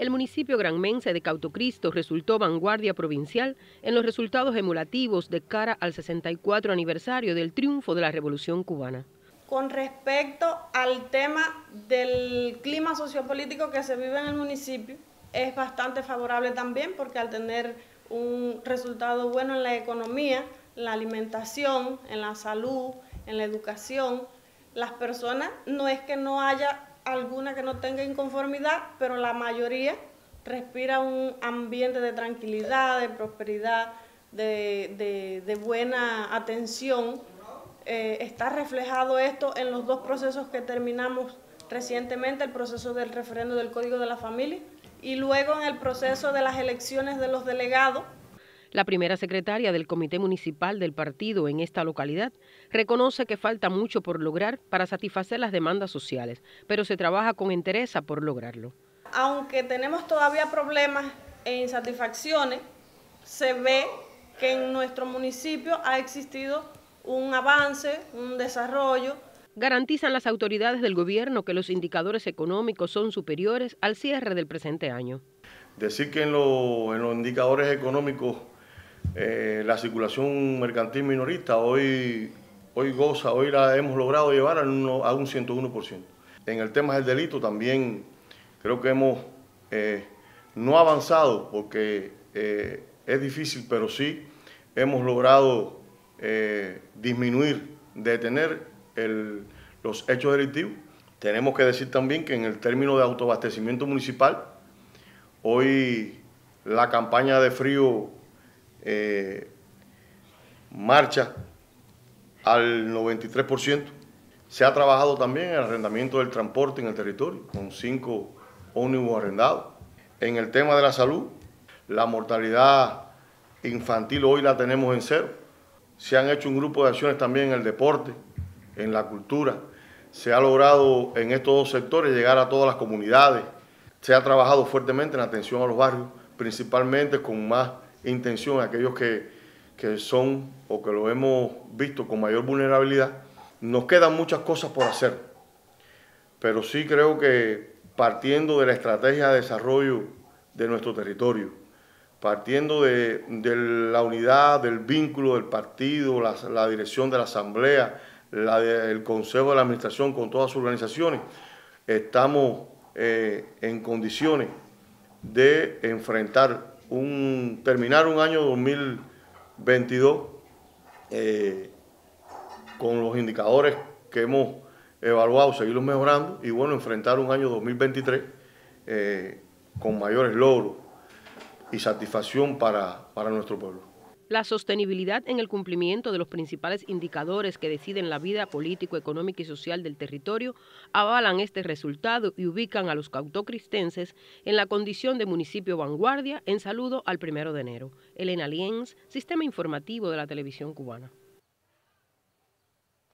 el municipio granmense de Cautocristo resultó vanguardia provincial en los resultados emulativos de cara al 64 aniversario del triunfo de la Revolución cubana. Con respecto al tema del clima sociopolítico que se vive en el municipio, es bastante favorable también porque al tener un resultado bueno en la economía, la alimentación, en la salud, en la educación, las personas no es que no haya alguna que no tenga inconformidad, pero la mayoría respira un ambiente de tranquilidad, de prosperidad, de, buena atención. Eh, está reflejado esto en los dos procesos que terminamos recientemente, el proceso del referendo del Código de la Familia y luego en el proceso de las elecciones de los delegados la primera secretaria del Comité Municipal del partido en esta localidad reconoce que falta mucho por lograr para satisfacer las demandas sociales, pero se trabaja con entereza por lograrlo. Aunque tenemos todavía problemas e insatisfacciones, se ve que en nuestro municipio ha existido un avance, un desarrollo. Garantizan las autoridades del gobierno que los indicadores económicos son superiores al cierre del presente año. Decir que en, en los indicadores económicos eh, la circulación mercantil minorista hoy, hoy goza, hoy la hemos logrado llevar a un, a un 101%. En el tema del delito también creo que hemos eh, no avanzado porque eh, es difícil, pero sí hemos logrado disminuir, detener los hechos delictivos. Tenemos que decir también que en el término de autoabastecimiento municipal, hoy la campaña de frío eh, marcha al 93%. Se ha trabajado también en el arrendamiento del transporte en el territorio, con cinco ómnibus arrendados. En el tema de la salud, la mortalidad infantil hoy la tenemos en cero. Se han hecho un grupo de acciones también en el deporte, en la cultura. Se ha logrado en estos dos sectores llegar a todas las comunidades. Se ha trabajado fuertemente en atención a los barrios, principalmente con más intención, aquellos que, son o que lo hemos visto con mayor vulnerabilidad, nos quedan muchas cosas por hacer. Pero sí creo que partiendo de la estrategia de desarrollo de nuestro territorio, partiendo de, la unidad, del vínculo del partido, la, dirección de la asamblea, la el consejo de la administración con todas sus organizaciones, estamos eh, en condiciones de enfrentar un, terminar un año 2022 eh, con los indicadores que hemos evaluado, seguirlos mejorando y bueno, enfrentar un año 2023 eh, con mayores logros y satisfacción para, para nuestro pueblo. La sostenibilidad en el cumplimiento de los principales indicadores que deciden la vida político, económica y social del territorio avalan este resultado y ubican a los cautocristenses en la condición de municipio vanguardia en saludo al primero de enero. Elena Lienz, Sistema Informativo de la Televisión Cubana.